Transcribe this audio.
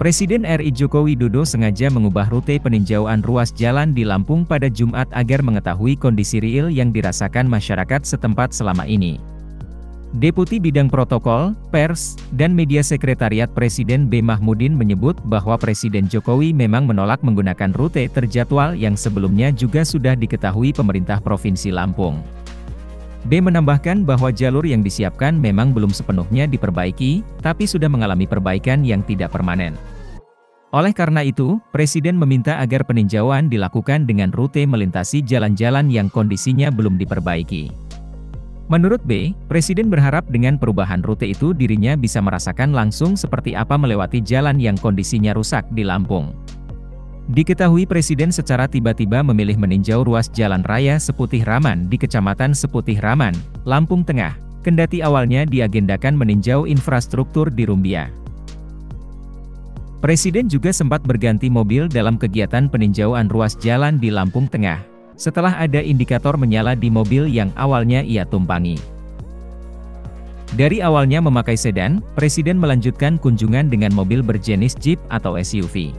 Presiden RI Joko Widodo sengaja mengubah rute peninjauan ruas jalan di Lampung pada Jumat agar mengetahui kondisi real yang dirasakan masyarakat setempat selama ini. Deputi Bidang Protokol, Pers, dan Media Sekretariat Presiden B. Mahmudin menyebut bahwa Presiden Jokowi memang menolak menggunakan rute terjadwal yang sebelumnya juga sudah diketahui pemerintah Provinsi Lampung. B menambahkan bahwa jalur yang disiapkan memang belum sepenuhnya diperbaiki, tapi sudah mengalami perbaikan yang tidak permanen. Oleh karena itu, Presiden meminta agar peninjauan dilakukan dengan rute melintasi jalan-jalan yang kondisinya belum diperbaiki. Menurut B, Presiden berharap dengan perubahan rute itu dirinya bisa merasakan langsung seperti apa melewati jalan yang kondisinya rusak di Lampung. Diketahui Presiden secara tiba-tiba memilih meninjau ruas Jalan Raya Seputih Raman di Kecamatan Seputih Raman, Lampung Tengah, kendati awalnya diagendakan meninjau infrastruktur di Rumbia. Presiden juga sempat berganti mobil dalam kegiatan peninjauan ruas jalan di Lampung Tengah, setelah ada indikator menyala di mobil yang awalnya ia tumpangi. Dari awalnya memakai sedan, Presiden melanjutkan kunjungan dengan mobil berjenis Jeep atau SUV.